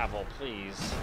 Pavel, please.